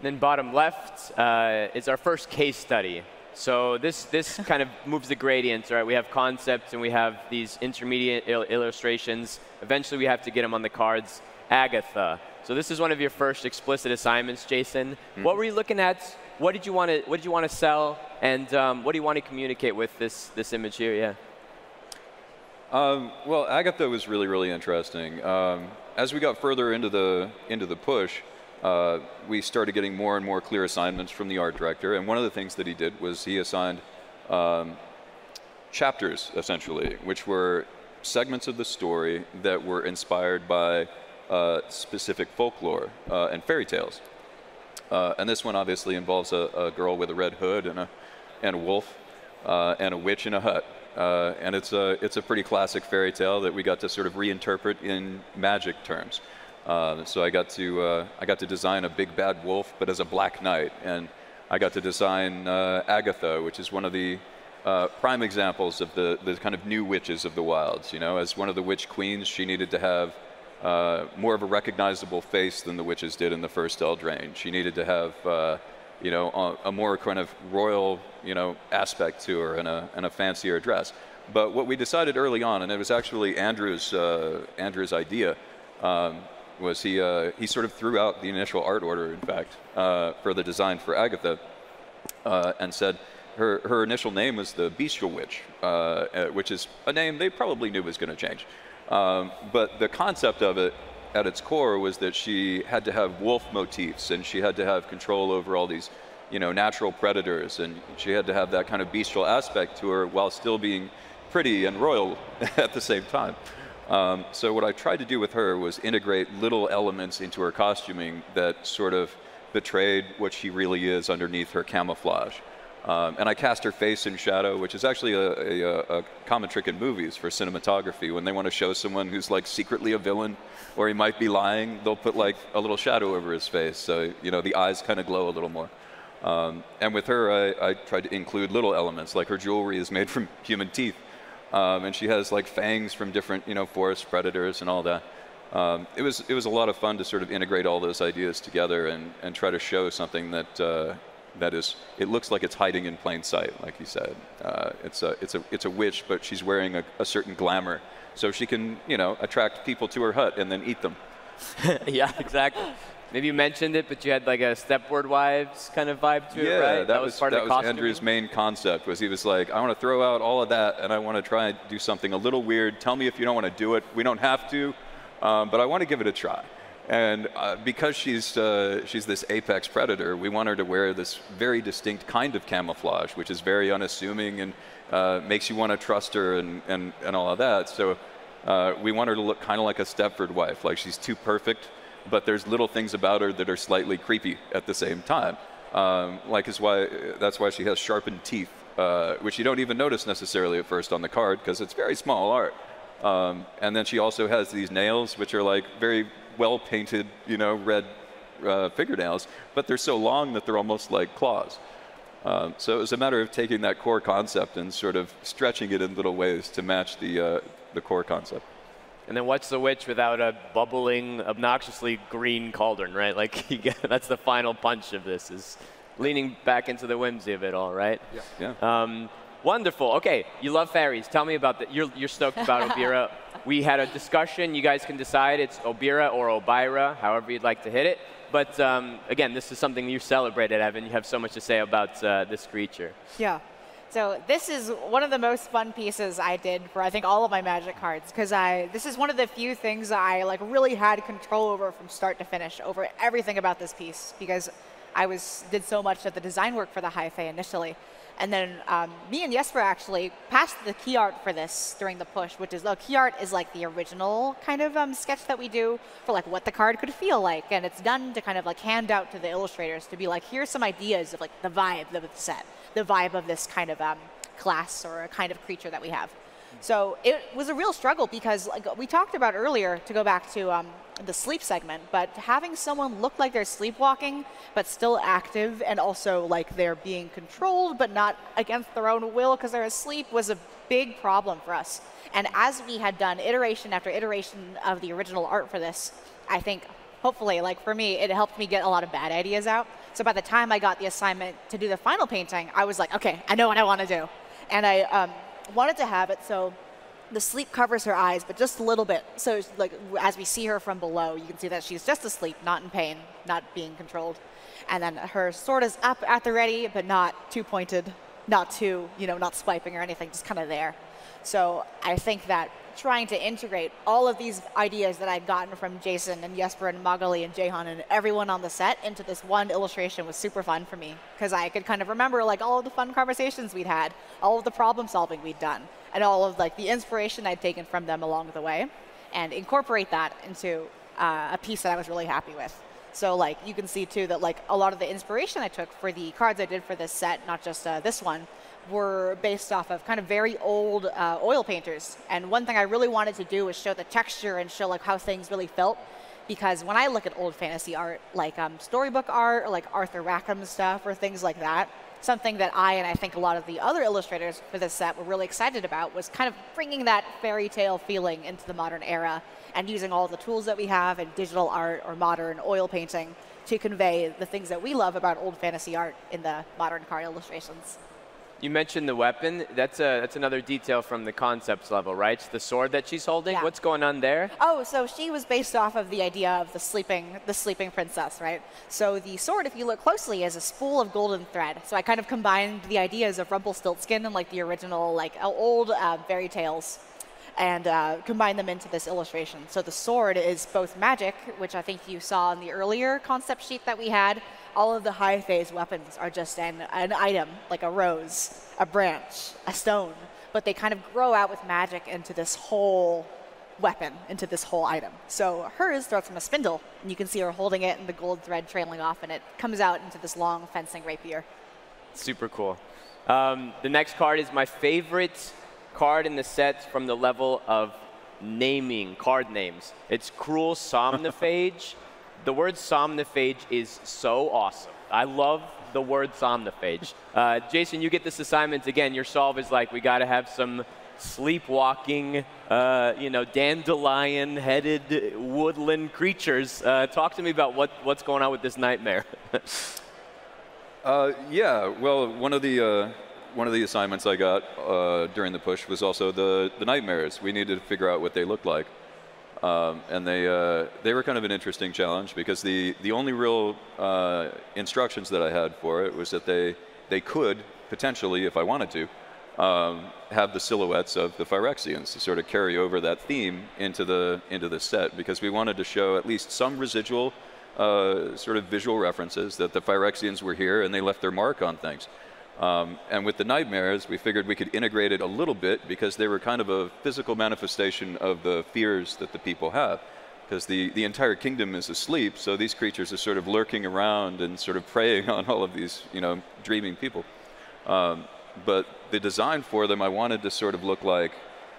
Then bottom left uh, is our first case study. So this, this kind of moves the gradients, right? We have concepts and we have these intermediate il illustrations. Eventually we have to get them on the cards. Agatha. So this is one of your first explicit assignments, Jason. Mm -hmm. What were you looking at? What did you want to What did you want to sell? And um, what do you want to communicate with this this image here? Yeah. Um, well, Agatha was really really interesting. Um, as we got further into the into the push, uh, we started getting more and more clear assignments from the art director. And one of the things that he did was he assigned um, chapters, essentially, which were segments of the story that were inspired by uh, specific folklore uh, and fairy tales. Uh, and this one obviously involves a, a, girl with a red hood and a, and a wolf uh, and a witch in a hut. And it's a, it's a pretty classic fairy tale that we got to sort of reinterpret in magic terms. Uh, so I got to uh, I got to design a big bad wolf, but as a black knight, and I got to design uh, Agatha, which is one of the uh, prime examples of the the kind of new witches of the wilds. You know, as one of the witch queens, she needed to have uh, more of a recognizable face than the witches did in the first Eldraine. She needed to have you know a, a, more kind of royal you know aspect to her and a and a fancier dress. But what we decided early on, and it was actually Andrew's Andrew's idea. Um, was he, uh, he sort of threw out the initial art order, in fact, uh, for the design for Agatha, uh, and said her, her initial name was the Bestial Witch, uh, uh, which is a name they probably knew was going to change. Um, but the concept of it at its core was that she had to have wolf motifs and she had to have control over all these you know, natural predators and she had to have that kind of bestial aspect to her while still being pretty and royal at the same time. Um, so what I tried to do with her was integrate little elements into her costuming that sort of betrayed what she really is underneath her camouflage. Um, and I cast her face in shadow, which is actually a, a, a, common trick in movies for cinematography. When they want to show someone who's like secretly a villain, or he might be lying, they'll put like a little shadow over his face, so you know the eyes kind of glow a little more. Um, and with her, I, I tried to include little elements, like her jewelry is made from human teeth. Um, and she has like fangs from different, you know, forest predators and all that. Um, it was it was a lot of fun to sort of integrate all those ideas together and, and try to show something that uh, that is it looks like it's hiding in plain sight, like you said. Uh, it's a it's a it's a witch, but she's wearing a, a certain glamour, so she can you know attract people to her hut and then eat them. yeah, exactly. Maybe you mentioned it, but you had like a Stepford Wives kind of vibe to yeah, it, right? That, that was, was part that of the was Andrew's main concept. Was he was like, I want to throw out all of that, and I want to try and do something a little weird. Tell me if you don't want to do it. We don't have to, um, but I want to give it a try. And uh, because she's uh, she's this apex predator, we want her to wear this very distinct kind of camouflage, which is very unassuming and uh, makes you want to trust her and, and, and all of that. So uh, we want her to look kind of like a Stepford wife, like she's too perfect but there's little things about her that are slightly creepy at the same time. Um, like is why that's why she has sharpened teeth, uh, which you don't even notice necessarily at first on the card because it's very small art. Um, and then she also has these nails, which are like very well painted, you know, red uh, fingernails, but they're so long that they're almost like claws. Um, so it was a matter of taking that core concept and sort of stretching it in little ways to match the uh, the core concept. And then what's the witch without a bubbling, obnoxiously green cauldron, right? Like get, that's the final punch of this is leaning back into the whimsy of it all, right? Yeah. yeah. Um, wonderful. Okay, you love fairies. Tell me about that. You're, you're stoked about Obyra. we had a discussion. You guys can decide it's Obyra or Obyra, however you'd like to hit it. But um, again, this is something you celebrated, Evyn. You have so much to say about uh, this creature. Yeah. So this is one of the most fun pieces I did for I think all of my Magic cards because I this is one of the few things I like really had control over from start to finish over everything about this piece because I was did so much of the design work for the High Fae initially. And then um, me and Jesper actually passed the key art for this during the push, which is, the key art is like the original kind of um, sketch that we do for like what the card could feel like. And it's done to kind of like hand out to the illustrators to be like, here's some ideas of like the vibe of the set the vibe of this kind of um, class or a kind of creature that we have. So it was a real struggle because like we talked about earlier, to go back to um, the sleep segment, but having someone look like they're sleepwalking but still active and also like they're being controlled but not against their own will because they're asleep was a big problem for us. And as we had done iteration after iteration of the original art for this, I think hopefully, like for me, it helped me get a lot of bad ideas out. So by the time I got the assignment to do the final painting, I was like, okay, I know what I want to do. And I um, wanted to have it so the sleep covers her eyes, but just a little bit. So like as we see her from below, you can see that she's just asleep, not in pain, not being controlled. And then her sword is up at the ready, but not too pointed, not too, you know, not swiping or anything, just kind of there. So I think that trying to integrate all of these ideas that I'd gotten from Jason and Jesper and Magali and Jehan and everyone on the set into this one illustration was super fun for me because I could kind of remember like all of the fun conversations we'd had, all of the problem solving we'd done, and all of like the inspiration I'd taken from them along the way, and incorporate that into uh, a piece that I was really happy with. So like you can see too that like a lot of the inspiration I took for the cards I did for this set, not just uh, this one, were based off of kind of very old uh, oil painters. And one thing I really wanted to do was show the texture and show like how things really felt. Because when I look at old fantasy art, like um, storybook art, or like Arthur Rackham stuff, or things like that, something that I and I think a lot of the other illustrators for this set were really excited about was kind of bringing that fairy tale feeling into the modern era and using all the tools that we have in digital art or modern oil painting to convey the things that we love about old fantasy art in the modern car illustrations. You mentioned the weapon. That's a that's another detail from the concepts level, right? It's the sword that she's holding. Yeah. What's going on there? Oh, so she was based off of the idea of the sleeping the sleeping princess, right? So the sword, if you look closely, is a spool of golden thread. So I kind of combined the ideas of Rumpelstiltskin and like the original like old uh, fairy tales and uh, combine them into this illustration. So the sword is both magic, which I think you saw in the earlier concept sheet that we had. All of the high phase weapons are just an, an item, like a rose, a branch, a stone, but they kind of grow out with magic into this whole weapon, into this whole item. So hers starts from a spindle, and you can see her holding it and the gold thread trailing off, and it comes out into this long fencing rapier. Super cool. Um, the next card is my favorite card in the set from the level of naming card names. It's Cruel Somnophage. the word Somnophage is so awesome. I love the word Somnophage. Uh, Jason, you get this assignment again. Your solve is like, we got to have some sleepwalking, uh, you know, dandelion-headed woodland creatures. Uh, talk to me about what, what's going on with this nightmare. uh, yeah, well, one of the uh, one of the assignments I got uh, during the push was also the, the nightmares. We needed to figure out what they looked like. Um, and they, uh, they were kind of an interesting challenge because the, the only real uh, instructions that I had for it was that they, they could, potentially, if I wanted to, um, have the silhouettes of the Phyrexians to sort of carry over that theme into the, into the set because we wanted to show at least some residual uh, sort of visual references that the Phyrexians were here and they left their mark on things. Um, and with the nightmares, we figured we could integrate it a little bit because they were kind of a physical manifestation of the fears that the people have. Because the, the entire kingdom is asleep, so these creatures are sort of lurking around and sort of preying on all of these, you know, dreaming people. Um, but the design for them, I wanted to sort of look like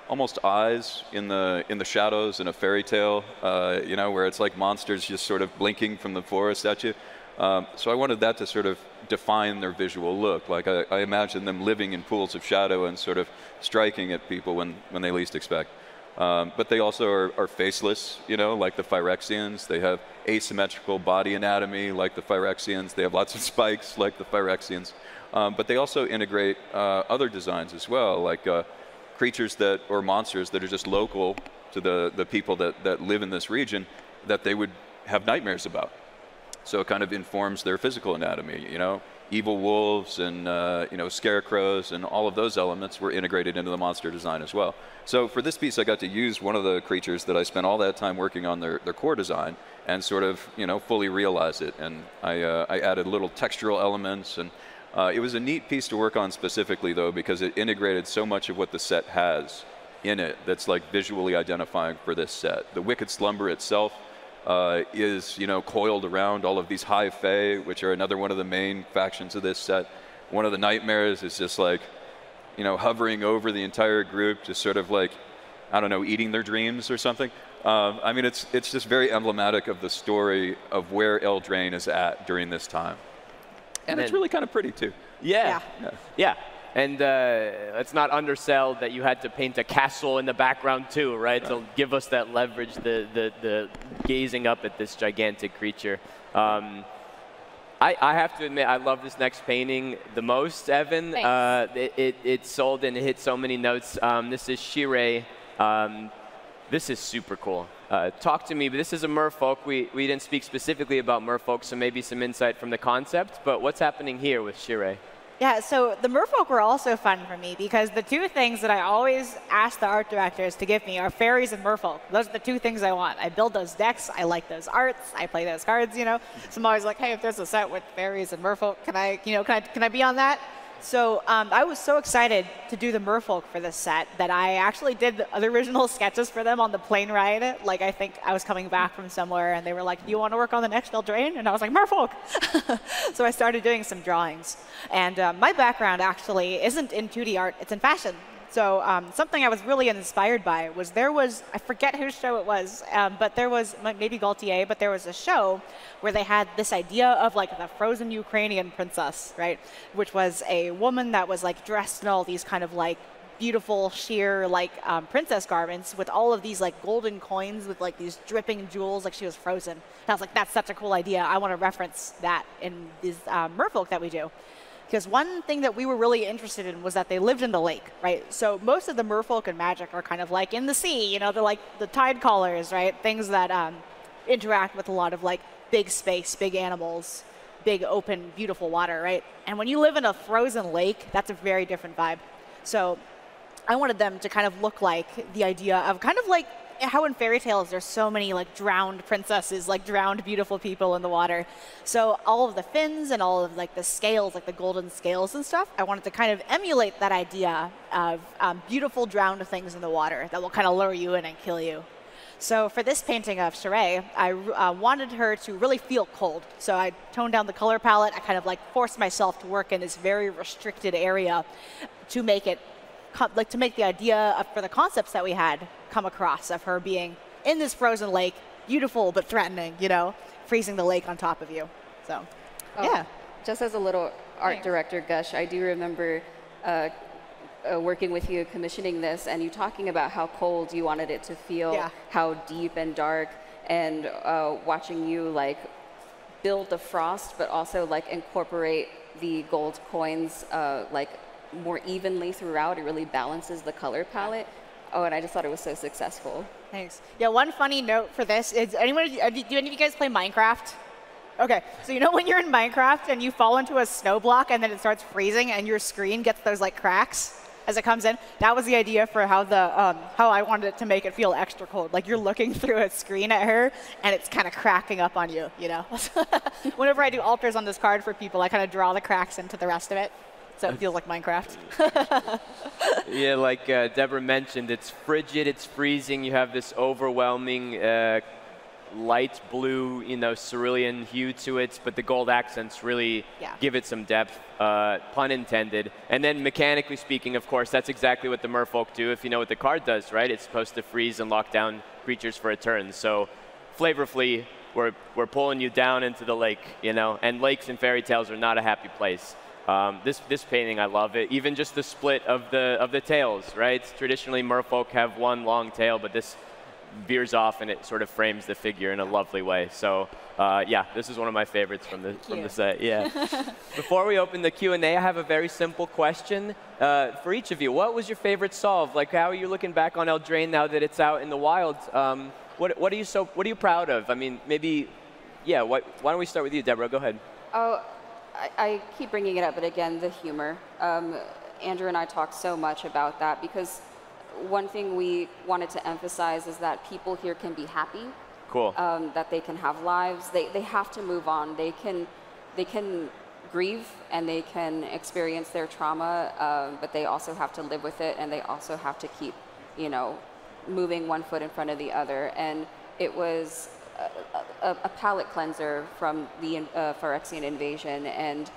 almost eyes in the in the shadows in a fairy tale, uh, you know, where it's like monsters just sort of blinking from the forest at you. Um, so I wanted that to sort of define their visual look. Like I, I, imagine them living in pools of shadow and sort of striking at people when, when they least expect. Um, but they also are, are, faceless, you know, like the Phyrexians. They have asymmetrical body anatomy, like the Phyrexians. They have lots of spikes, like the Phyrexians. Um, but they also integrate uh, other designs as well, like uh, creatures that or monsters that are just local to the, the people that, that live in this region that they would have nightmares about. So it kind of informs their physical anatomy. You know, evil wolves and uh, you know scarecrows and all of those elements were integrated into the monster design as well. So for this piece, I got to use one of the creatures that I spent all that time working on their, their core design and sort of you know fully realize it. And I, uh, I added little textural elements and. Uh, it was a neat piece to work on specifically, though, because it integrated so much of what the set has in it that's like visually identifying for this set. The Wicked Slumber itself uh, is you know coiled around all of these high fae, which are another one of the main factions of this set. One of the nightmares is just like you know, hovering over the entire group, just sort of like, I don't know, eating their dreams or something. Um, I mean, it's, it's just very emblematic of the story of where Eldraine is at during this time. And, And it's really kind of pretty too. Yeah. Yeah. Yeah. And uh, let's not undersell that you had to paint a castle in the background too, right? To give us that leverage, the, the, the gazing up at this gigantic creature. Um, I, I have to admit, I love this next painting the most, Evyn. Uh, it, it, it sold and it hit so many notes. Um, this is Sharae. Um, this is super cool. Uh, talk to me, but this is a merfolk. We, we didn't speak specifically about merfolk, so maybe some insight from the concept. But what's happening here with Sharae? Yeah, so the merfolk were also fun for me because the two things that I always ask the art directors to give me are fairies and merfolk. Those are the two things I want. I build those decks, I like those arts, I play those cards, you know. So I'm always like, hey, if there's a set with fairies and merfolk, can I, you know, can I, can I be on that? So um, I was so excited to do the merfolk for this set that I actually did the original sketches for them on the plane ride. Like I think I was coming back from somewhere and they were like, "Do you want to work on the next Eldraine?" And I was like, "Merfolk." so I started doing some drawings. And uh, my background actually isn't in 2D art; it's in fashion. So um, something I was really inspired by was there was I forget whose show it was, um, but there was maybe Gaultier, but there was a show where they had this idea of like the frozen Ukrainian princess, right? Which was a woman that was like dressed in all these kind of like beautiful sheer like um, princess garments with all of these like golden coins with like these dripping jewels, like she was frozen. And I was like, that's such a cool idea. I want to reference that in these um, merfolk that we do. Because one thing that we were really interested in was that they lived in the lake, right? So most of the merfolk and magic are kind of like in the sea, you know, they're like the tide callers, right? Things that um, interact with a lot of like big space, big animals, big open, beautiful water, right? And when you live in a frozen lake, that's a very different vibe. So I wanted them to kind of look like the idea of kind of like how in fairy tales there's so many like drowned princesses, like drowned beautiful people in the water. So all of the fins and all of like the scales, like the golden scales and stuff, I wanted to kind of emulate that idea of um, beautiful drowned things in the water that will kind of lure you in and kill you. So for this painting of Sharae, I uh, wanted her to really feel cold. So I toned down the color palette. I kind of like forced myself to work in this very restricted area to make it like to make the idea of, for the concepts that we had come across of her being in this frozen lake, beautiful but threatening, you know, freezing the lake on top of you. So, Oh, yeah. Just as a little art Thanks. director gush, I do remember uh, uh, working with you, commissioning this, and you talking about how cold you wanted it to feel, Yeah. how deep and dark, and uh, watching you like build the frost, but also like incorporate the gold coins uh, like more evenly throughout. It really balances the color palette. Oh, and I just thought it was so successful. Thanks. Yeah, one funny note for this is anyone, uh, do any of you guys play Minecraft? Okay, so you know when you're in Minecraft and you fall into a snow block and then it starts freezing and your screen gets those like cracks as it comes in? That was the idea for how the um, how I wanted it to make it feel extra cold. Like you're looking through a screen at her and it's kind of cracking up on you. You know. Whenever I do alters on this card for people, I kind of draw the cracks into the rest of it, so it feels like Minecraft. Yeah, like uh, Deborah mentioned, it's frigid, it's freezing. You have this overwhelming uh, light blue, you know, cerulean hue to it, but the gold accents really Yeah. give it some depth, uh, pun intended. And then mechanically speaking, of course, that's exactly what the merfolk do. If you know what the card does, right? It's supposed to freeze and lock down creatures for a turn. So flavorfully, we're, we're pulling you down into the lake, you know, and lakes and fairy tales are not a happy place. Um, this, this painting, I love it. Even just the split of the, of the tails, right? Traditionally, merfolk have one long tail, but this veers off and it sort of frames the figure in a lovely way. So, uh, yeah, this is one of my favorites from the, from the set. Yeah. Before we open the Q&A, I have a very simple question uh, for each of you. What was your favorite solve? Like, how are you looking back on Eldraine now that it's out in the wild? Um, what, what are you so? What are you proud of? I mean, maybe, yeah. What, why don't we start with you, Deborah? Go ahead. Oh, I, I keep bringing it up, but again, the humor. Um, Andrew and I talked so much about that because one thing we wanted to emphasize is that people here can be happy, Cool. um, that they can have lives. They, they have to move on. They can, they can grieve and they can experience their trauma, uh, but they also have to live with it and they also have to keep, you know, moving one foot in front of the other. And it was a, a, palate cleanser from the uh, Phyrexian invasion. And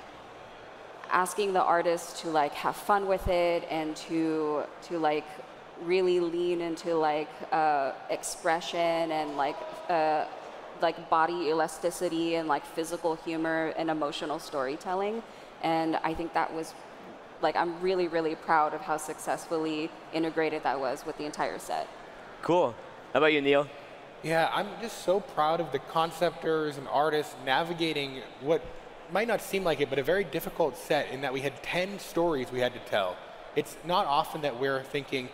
asking the artists to like have fun with it and to to like really lean into like uh, expression and like uh, like body elasticity and like physical humor and emotional storytelling. And I think that was like I'm really really proud of how successfully integrated that was with the entire set. Cool. How about you, Neale? Yeah, I'm just so proud of the conceptors and artists navigating what might not seem like it, but a very difficult set in that we had 10 stories we had to tell. It's not often that we're thinking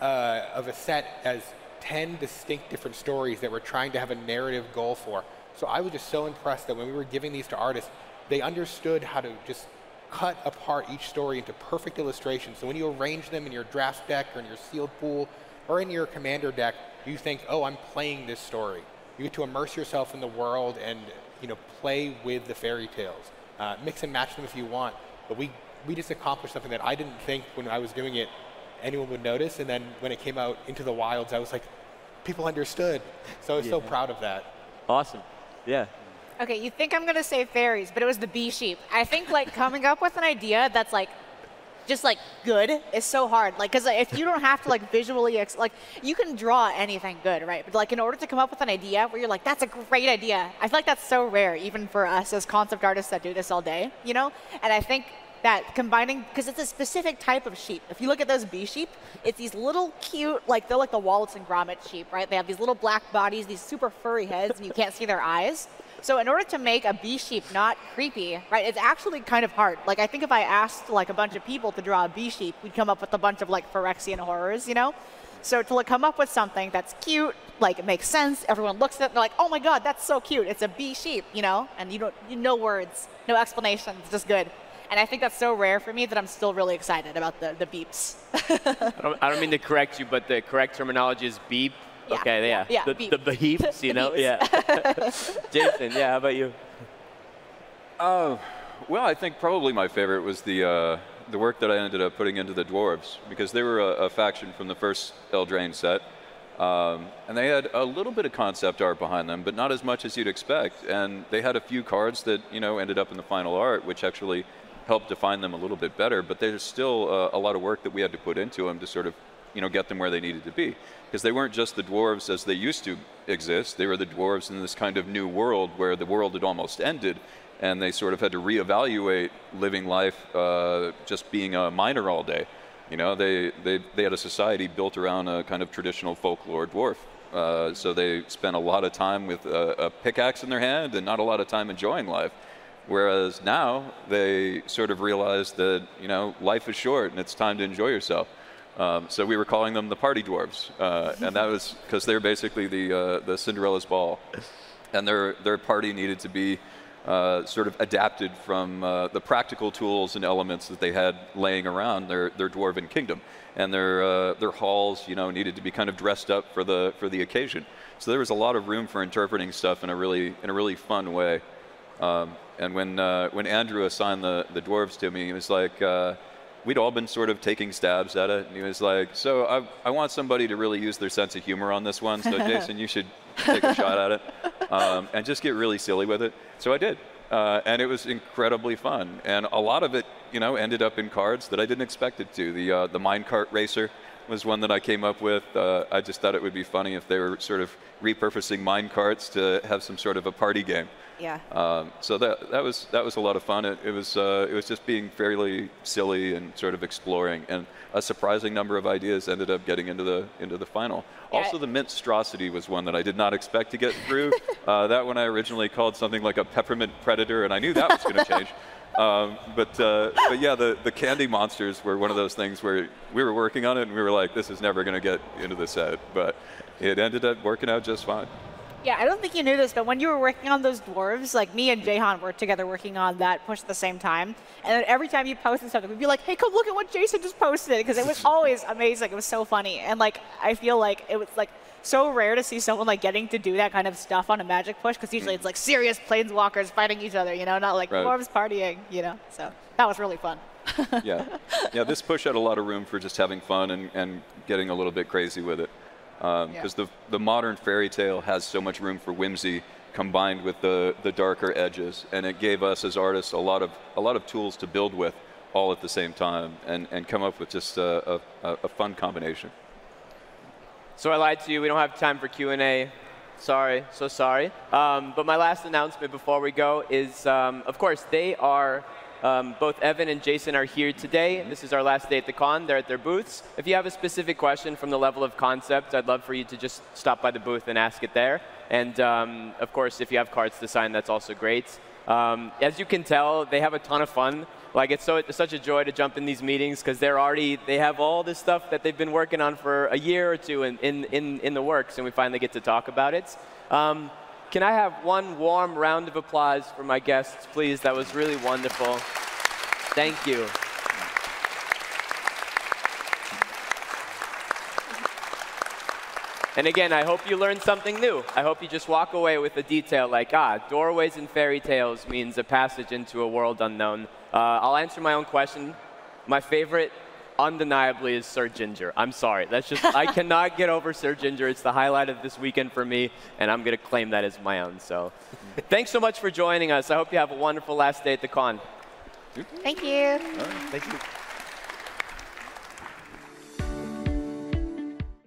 uh, of a set as 10 distinct different stories that we're trying to have a narrative goal for. So I was just so impressed that when we were giving these to artists, they understood how to just cut apart each story into perfect illustrations. So when you arrange them in your draft deck or in your sealed pool or in your commander deck, you think, oh, I'm playing this story. You get to immerse yourself in the world and you know play with the fairy tales. Uh, mix and match them if you want. But we we just accomplished something that I didn't think when I was doing it anyone would notice. And then when it came out into the wilds, I was like, people understood. So I was yeah. so proud of that. Awesome. Yeah. Okay, you think I'm gonna say fairies, but it was the bee sheep. I think like coming up with an idea that's like just like good is so hard. Like, because if you don't have to like visually, ex- like, you can draw anything good, right? But like, in order to come up with an idea where you're like, that's a great idea, I feel like that's so rare, even for us as concept artists that do this all day, you know? And I think that combining, because it's a specific type of sheep. If you look at those bee sheep, it's these little cute, like they're like the Wallace and Gromit sheep, right? They have these little black bodies, these super furry heads, and you can't see their eyes. So in order to make a bee sheep not creepy, right, it's actually kind of hard. Like I think if I asked like a bunch of people to draw a bee sheep, we'd come up with a bunch of like Phyrexian horrors, you know? So to like, come up with something that's cute, like it makes sense, everyone looks at it, they're like, oh my god, that's so cute. It's a bee sheep, you know? And you don't, you no words, no explanations, just good. And I think that's so rare for me that I'm still really excited about the, the beeps. I, don't, I don't mean to correct you, but the correct terminology is beep yeah, okay, yeah. yeah the, beep. the beeps, you know? Beeps. Yeah. Jason, yeah, how about you? Uh, well, I think probably my favorite was the, uh, the work that I ended up putting into the dwarves because they were a, a faction from the first Eldraine set. Um, and they had a little bit of concept art behind them, but not as much as you'd expect. And they had a few cards that you know ended up in the final art, which actually helped define them a little bit better. But there's still uh, a lot of work that we had to put into them to sort of you know get them where they needed to be because they weren't just the dwarves as they used to exist. They were the dwarves in this kind of new world where the world had almost ended, and they sort of had to reevaluate living life uh, just being a miner all day. You know, they, they, they had a society built around a kind of traditional folklore dwarf. Uh, so they spent a lot of time with a, a pickaxe in their hand and not a lot of time enjoying life. Whereas now they sort of realize that, you know, life is short and it's time to enjoy yourself. Um, so we were calling them the party dwarves, uh, and that was because they're basically the uh, the Cinderella's ball, and their their party needed to be uh, sort of adapted from uh, the practical tools and elements that they had laying around their their dwarven kingdom, and their uh, their halls, you know, needed to be kind of dressed up for the for the occasion. So there was a lot of room for interpreting stuff in a really in a really fun way. Um, and when uh, when Andrew assigned the the dwarves to me, he was like we'd all been sort of taking stabs at it. And he was like, so I, I want somebody to really use their sense of humor on this one. So Jason, you should take a shot at it um, and just get really silly with it. So I did. Uh, and it was incredibly fun. And a lot of it, you know, ended up in cards that I didn't expect it to. The, uh, the minecart racer was one that I came up with. Uh, I just thought it would be funny if they were sort of repurposing mine carts to have some sort of a party game. Yeah. Um, so that that was that was a lot of fun. It, it was uh, it was just being fairly silly and sort of exploring, and a surprising number of ideas ended up getting into the into the final. Yeah. Also, the Mintstrosity was one that I did not expect to get through. uh, that one I originally called something like a peppermint predator, and I knew that was going to change. Um, but uh, but yeah, the, the candy monsters were one of those things where we were working on it and we were like, this is never going to get into the set. But it ended up working out just fine. Yeah, I don't think you knew this, but when you were working on those dwarves, like me and Jehan were together working on that push at the same time. And then every time you posted something, we'd be like, hey, come look at what Jason just posted. Because it was always amazing. It was so funny. And like, I feel like it was like so rare to see someone like getting to do that kind of stuff on a magic push. Because usually it's like serious planeswalkers fighting each other, you know, not like right. dwarves partying, you know. So that was really fun. yeah. Yeah, this push had a lot of room for just having fun and, and getting a little bit crazy with it because um, yeah. the, the modern fairy tale has so much room for whimsy combined with the, the darker edges. And it gave us as artists a lot of, a lot of tools to build with all at the same time and, and come up with just a, a, a fun combination. So I lied to you. We don't have time for Q&A. Sorry, so sorry. Um, but my last announcement before we go is, um, of course, they are um, both Evyn and Jason are here today. This is our last day at the con. They're at their booths. If you have a specific question from the level of concept, I'd love for you to just stop by the booth and ask it there. And um, of course, if you have cards to sign, that's also great. Um, as you can tell, they have a ton of fun. Like it's, so, it's such a joy to jump in these meetings because they're already they have all this stuff that they've been working on for a year or two in, in, in, in the works, and we finally get to talk about it. Um, can I have one warm round of applause for my guests, please? That was really wonderful. Thank you. And again, I hope you learned something new. I hope you just walk away with a detail like, ah, doorways in fairy tales means a passage into a world unknown. Uh, I'll answer my own question. My favorite, undeniably, is Sir Ginger. I'm sorry. That's just, I cannot get over Sir Ginger. It's the highlight of this weekend for me, and I'm going to claim that as my own. So thanks so much for joining us. I hope you have a wonderful last day at the con. Thank you. Thank you.